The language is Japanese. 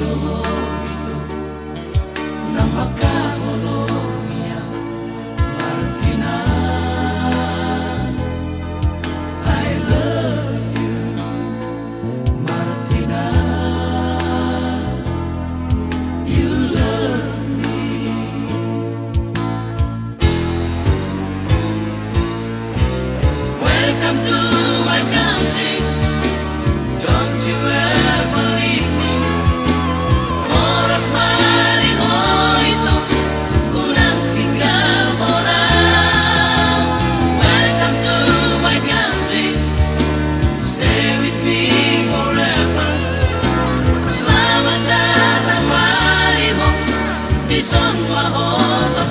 人。々なまか todo.